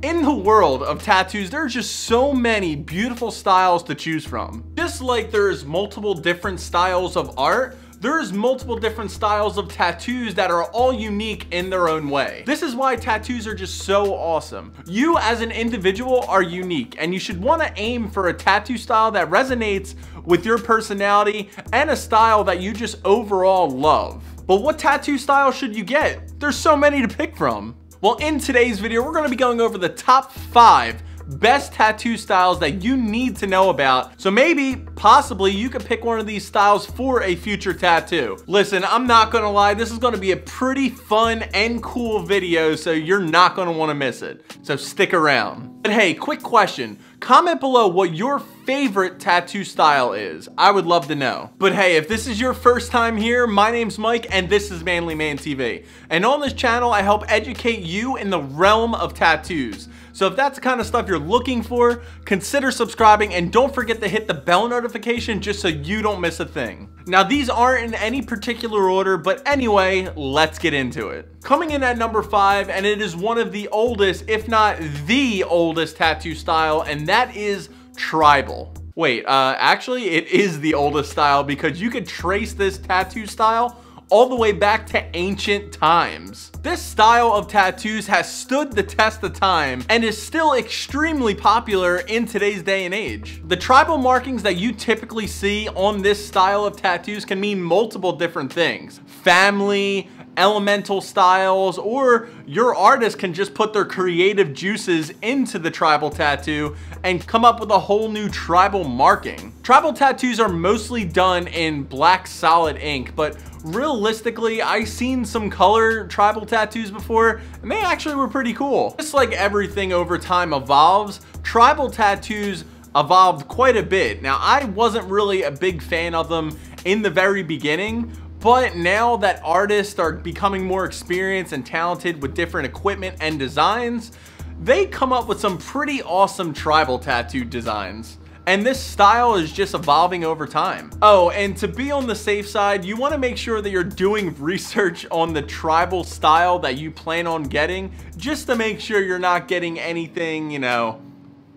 In the world of tattoos, there are just so many beautiful styles to choose from. Just like there's multiple different styles of art, there's multiple different styles of tattoos that are all unique in their own way. This is why tattoos are just so awesome. You as an individual are unique and you should wanna aim for a tattoo style that resonates with your personality and a style that you just overall love. But what tattoo style should you get? There's so many to pick from. Well, in today's video, we're gonna be going over the top five best tattoo styles that you need to know about. So maybe, possibly, you could pick one of these styles for a future tattoo. Listen, I'm not gonna lie, this is gonna be a pretty fun and cool video, so you're not gonna wanna miss it. So stick around. But hey, quick question. Comment below what your favorite tattoo style is. I would love to know. But hey, if this is your first time here, my name's Mike and this is Manly Man TV. And on this channel, I help educate you in the realm of tattoos. So if that's the kind of stuff you're looking for, consider subscribing and don't forget to hit the bell notification just so you don't miss a thing. Now these aren't in any particular order, but anyway, let's get into it. Coming in at number five, and it is one of the oldest, if not the oldest tattoo style, and that is tribal. Wait, uh, actually it is the oldest style because you could trace this tattoo style all the way back to ancient times. This style of tattoos has stood the test of time and is still extremely popular in today's day and age. The tribal markings that you typically see on this style of tattoos can mean multiple different things. Family, elemental styles, or your artist can just put their creative juices into the tribal tattoo and come up with a whole new tribal marking. Tribal tattoos are mostly done in black solid ink, but realistically, I've seen some color tribal tattoos before, and they actually were pretty cool. Just like everything over time evolves, tribal tattoos evolved quite a bit. Now, I wasn't really a big fan of them in the very beginning, but now that artists are becoming more experienced and talented with different equipment and designs, they come up with some pretty awesome tribal tattoo designs. And this style is just evolving over time. Oh, and to be on the safe side, you wanna make sure that you're doing research on the tribal style that you plan on getting, just to make sure you're not getting anything, you know,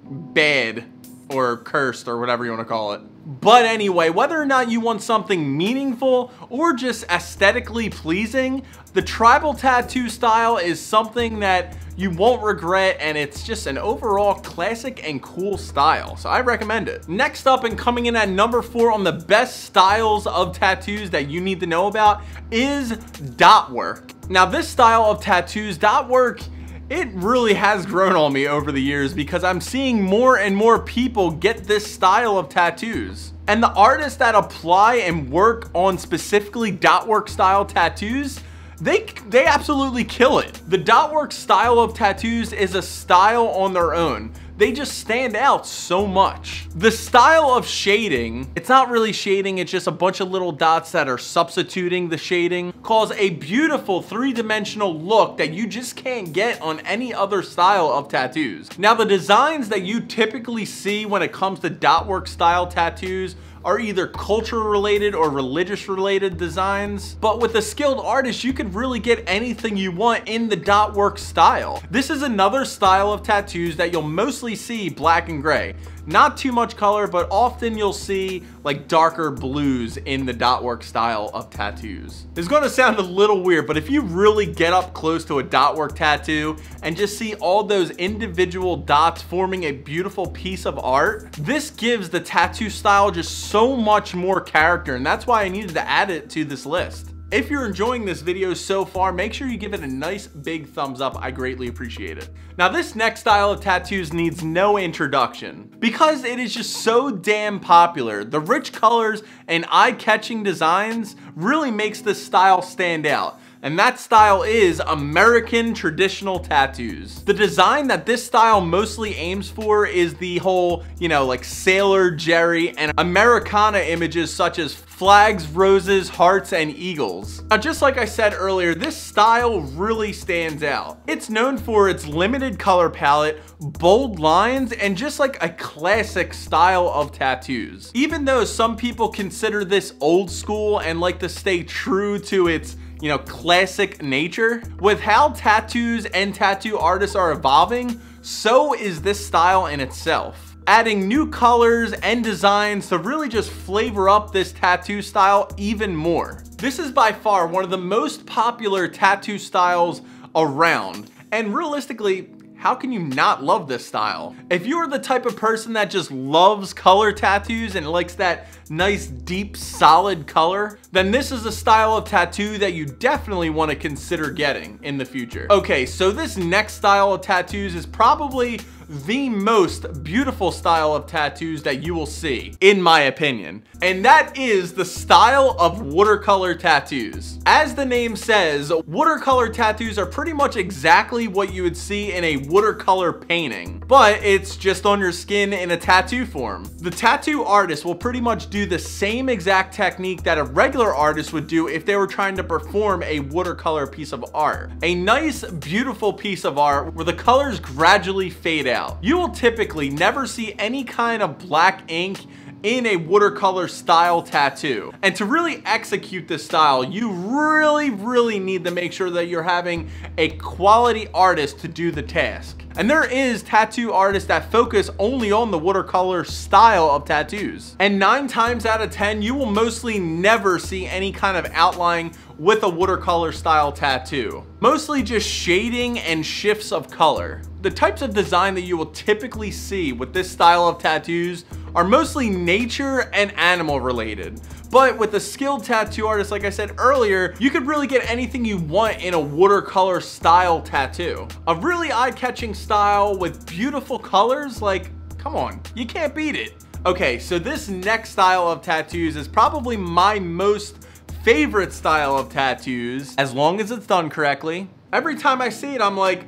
bad or cursed or whatever you wanna call it. But anyway, whether or not you want something meaningful or just aesthetically pleasing, the tribal tattoo style is something that you won't regret and it's just an overall classic and cool style. So I recommend it. Next up and coming in at number four on the best styles of tattoos that you need to know about is dot work. Now this style of tattoos, dot work, it really has grown on me over the years because I'm seeing more and more people get this style of tattoos. And the artists that apply and work on specifically dot work style tattoos, they, they absolutely kill it. The dot work style of tattoos is a style on their own they just stand out so much. The style of shading, it's not really shading, it's just a bunch of little dots that are substituting the shading, cause a beautiful three-dimensional look that you just can't get on any other style of tattoos. Now the designs that you typically see when it comes to dot work style tattoos are either culture related or religious related designs. But with a skilled artist, you could really get anything you want in the dot work style. This is another style of tattoos that you'll mostly see black and gray. Not too much color, but often you'll see like darker blues in the dot work style of tattoos. It's gonna sound a little weird, but if you really get up close to a dot work tattoo and just see all those individual dots forming a beautiful piece of art, this gives the tattoo style just so much more character, and that's why I needed to add it to this list. If you're enjoying this video so far, make sure you give it a nice big thumbs up. I greatly appreciate it. Now this next style of tattoos needs no introduction because it is just so damn popular. The rich colors and eye-catching designs really makes this style stand out and that style is American traditional tattoos. The design that this style mostly aims for is the whole, you know, like Sailor Jerry and Americana images such as flags, roses, hearts, and eagles. Now, just like I said earlier, this style really stands out. It's known for its limited color palette, bold lines, and just like a classic style of tattoos. Even though some people consider this old school and like to stay true to its you know, classic nature. With how tattoos and tattoo artists are evolving, so is this style in itself. Adding new colors and designs to really just flavor up this tattoo style even more. This is by far one of the most popular tattoo styles around. And realistically, how can you not love this style? If you're the type of person that just loves color tattoos and likes that nice, deep, solid color, then this is a style of tattoo that you definitely want to consider getting in the future. Okay, so this next style of tattoos is probably the most beautiful style of tattoos that you will see, in my opinion. And that is the style of watercolor tattoos. As the name says, watercolor tattoos are pretty much exactly what you would see in a watercolor painting, but it's just on your skin in a tattoo form. The tattoo artist will pretty much do the same exact technique that a regular artist would do if they were trying to perform a watercolor piece of art. A nice, beautiful piece of art where the colors gradually fade out You will typically never see any kind of black ink in a watercolor style tattoo. And to really execute this style, you really, really need to make sure that you're having a quality artist to do the task. And there is tattoo artists that focus only on the watercolor style of tattoos. And nine times out of 10, you will mostly never see any kind of outline with a watercolor style tattoo. Mostly just shading and shifts of color. The types of design that you will typically see with this style of tattoos are mostly nature and animal related. But with a skilled tattoo artist, like I said earlier, you could really get anything you want in a watercolor style tattoo. A really eye-catching style with beautiful colors, like, come on, you can't beat it. Okay, so this next style of tattoos is probably my most favorite style of tattoos, as long as it's done correctly. Every time I see it, I'm like,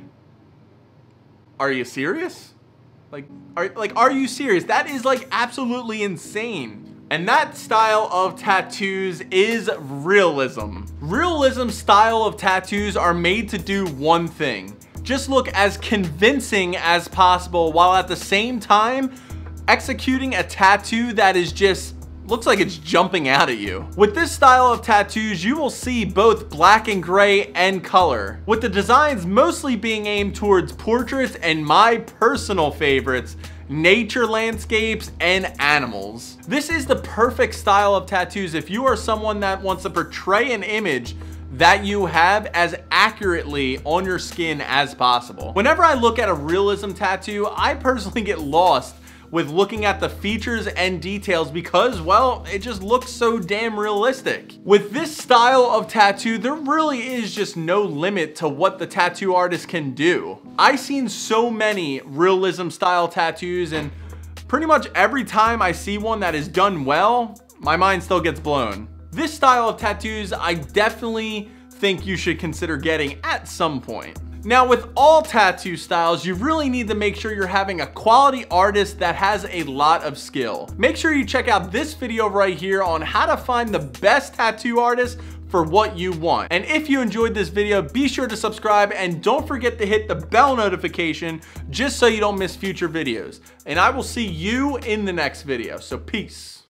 are you serious? Like, are, like, are you serious? That is like absolutely insane. And that style of tattoos is realism. Realism style of tattoos are made to do one thing. Just look as convincing as possible while at the same time executing a tattoo that is just looks like it's jumping out at you. With this style of tattoos, you will see both black and gray and color, with the designs mostly being aimed towards portraits and my personal favorites, nature landscapes, and animals. This is the perfect style of tattoos if you are someone that wants to portray an image that you have as accurately on your skin as possible. Whenever I look at a realism tattoo, I personally get lost with looking at the features and details because, well, it just looks so damn realistic. With this style of tattoo, there really is just no limit to what the tattoo artist can do. I've seen so many realism style tattoos and pretty much every time I see one that is done well, my mind still gets blown. This style of tattoos, I definitely think you should consider getting at some point. Now with all tattoo styles, you really need to make sure you're having a quality artist that has a lot of skill. Make sure you check out this video right here on how to find the best tattoo artist for what you want. And if you enjoyed this video, be sure to subscribe and don't forget to hit the bell notification just so you don't miss future videos. And I will see you in the next video, so peace.